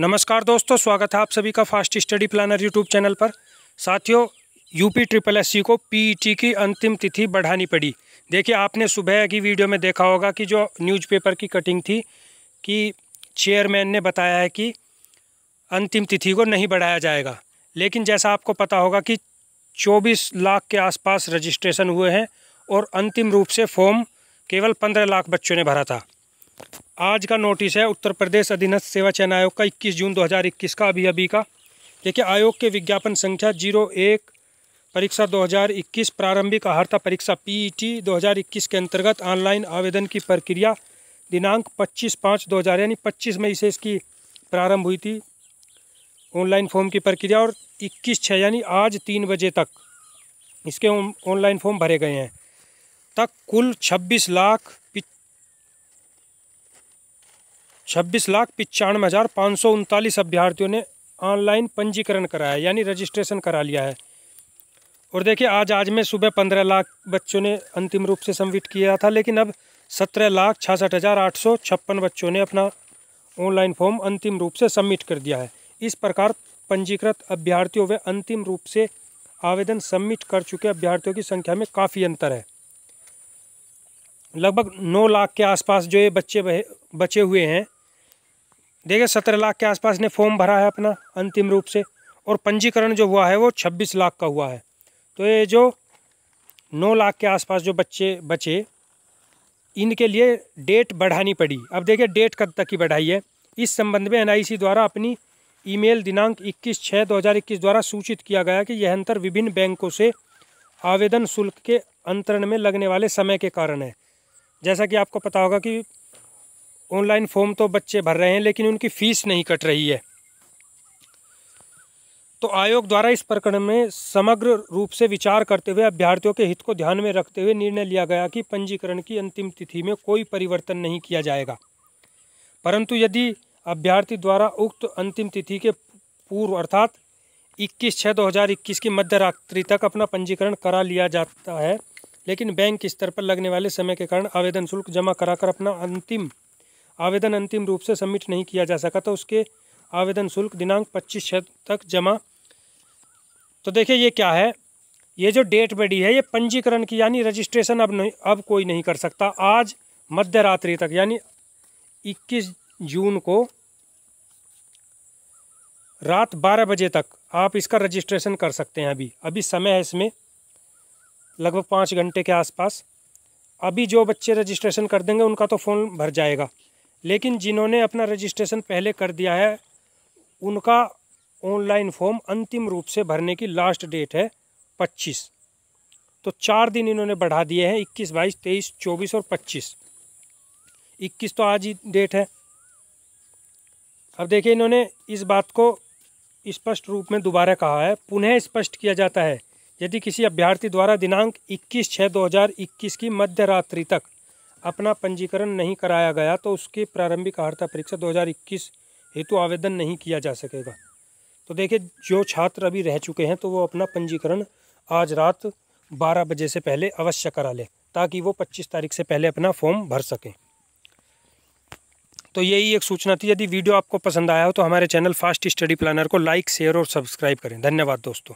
नमस्कार दोस्तों, स्वागत है आप सभी का fast study planner YouTube channel पर। साथियों यूपी ट्रिपल एससी को पीईटी की अंतिम तिथि बढ़ानी पड़ी। देखिए, आपने सुबह की वीडियो में देखा होगा कि जो न्यूज़पेपर की कटिंग थी, कि चेयरमैन ने बताया है कि अंतिम तिथि को नहीं बढ़ाया जाएगा। लेकिन जैसा आपको पता होगा कि चौबीस लाख के आसपास रजिस्ट्रेशन हुए हैं और अंतिम रूप से फॉर्म केवल पंद्रह लाख बच्चों ने भरा था। आज का नोटिस है, उत्तर प्रदेश अधीनस्थ सेवा चयन आयोग का 21 जून 2021 का अभी अभी का। देखिए, आयोग के विज्ञापन संख्या ज़ीरो एक, परीक्षा 2021 प्रारंभिक आहारता परीक्षा पीईटी 2021 के अंतर्गत ऑनलाइन आवेदन की प्रक्रिया दिनांक 25 पाँच 2000 यानी 25 मई से इसकी प्रारंभ हुई थी। ऑनलाइन फॉर्म की प्रक्रिया और 21 छः, यानी आज तीन बजे तक इसके ऑनलाइन फॉर्म भरे गए हैं। तक कुल 26 लाख छब्बीस लाख पिचानवे हज़ार पाँच सौ उनतालीस अभ्यर्थियों ने ऑनलाइन पंजीकरण कराया, यानी रजिस्ट्रेशन करा लिया है। और देखिए, आज आज में सुबह पंद्रह लाख बच्चों ने अंतिम रूप से सबमिट किया था, लेकिन अब सत्रह लाख छियासठ हज़ार आठ सौ छप्पन बच्चों ने अपना ऑनलाइन फॉर्म अंतिम रूप से सबमिट कर दिया है। इस प्रकार पंजीकृत अभ्यर्थियों व अंतिम रूप से आवेदन सबमिट कर चुके अभ्यर्थियों की संख्या में काफ़ी अंतर है। लगभग नौ लाख के आसपास जो ये बच्चे बचे हुए हैं देखिए, सत्रह लाख के आसपास ने फॉर्म भरा है अपना, अंतिम रूप से। और पंजीकरण जो हुआ है, वो छब्बीस लाख का हुआ है। तो ये जो नौ लाख के आसपास जो बच्चे बचे, इनके लिए डेट बढ़ानी पड़ी। अब देखिए, डेट कब तक की बढ़ाई है? इस संबंध में एनआईसी द्वारा अपनी ईमेल दिनांक 21 छः 2021 द्वारा सूचित किया गया कि यह अंतर विभिन्न बैंकों से आवेदन शुल्क के अंतरण में लगने वाले समय के कारण है। जैसा कि आपको पता होगा कि ऑनलाइन फॉर्म तो बच्चे भर रहे हैं, लेकिन उनकी फ़ीस नहीं कट रही है। तो आयोग द्वारा इस प्रकरण में समग्र रूप से विचार करते हुए अभ्यर्थियों के हित को ध्यान में रखते हुए निर्णय लिया गया कि पंजीकरण की अंतिम तिथि में कोई परिवर्तन नहीं किया जाएगा। परंतु यदि अभ्यर्थी द्वारा उक्त अंतिम तिथि के पूर्व अर्थात 21 छः 2021 की मध्य रात्रि तक अपना पंजीकरण करा लिया जाता है, लेकिन बैंक स्तर पर लगने वाले समय के कारण आवेदन शुल्क जमा कराकर अपना अंतिम आवेदन अंतिम रूप से सबमिट नहीं किया जा सका तो उसके आवेदन शुल्क दिनांक पच्चीस छः तक जमा। तो देखिए ये क्या है? ये जो डेट बढ़ी है, ये पंजीकरण की, यानी रजिस्ट्रेशन अब नहीं, अब कोई नहीं कर सकता। आज मध्य रात्रि तक, यानी 21 जून को रात 12 बजे तक आप इसका रजिस्ट्रेशन कर सकते हैं अभी। अभी समय है इसमें लगभग पाँच घंटे के आसपास। अभी जो बच्चे रजिस्ट्रेशन कर देंगे, उनका तो फ़ोन भर जाएगा। लेकिन जिन्होंने अपना रजिस्ट्रेशन पहले कर दिया है, उनका ऑनलाइन फॉर्म अंतिम रूप से भरने की लास्ट डेट है पच्चीस। तो चार दिन इन्होंने बढ़ा दिए हैं, इक्कीस, बाईस, तेईस, चौबीस और पच्चीस। इक्कीस तो आज ही डेट है। अब देखिए, इन्होंने इस बात को स्पष्ट रूप में दोबारा कहा है। पुनः स्पष्ट किया जाता है, यदि किसी अभ्यर्थी द्वारा दिनांक 21 छः 2021 की मध्य रात्रि तक अपना पंजीकरण नहीं कराया गया तो उसकी प्रारंभिक आहारता परीक्षा 2021 हेतु आवेदन नहीं किया जा सकेगा। तो देखिए, जो छात्र अभी रह चुके हैं तो वो अपना पंजीकरण आज रात 12 बजे से पहले अवश्य करा लें, ताकि वो 25 तारीख से पहले अपना फॉर्म भर सकें। तो यही एक सूचना थी। यदि वीडियो आपको पसंद आया हो तो हमारे चैनल फास्ट स्टडी प्लानर को लाइक, शेयर और सब्सक्राइब करें। धन्यवाद दोस्तों।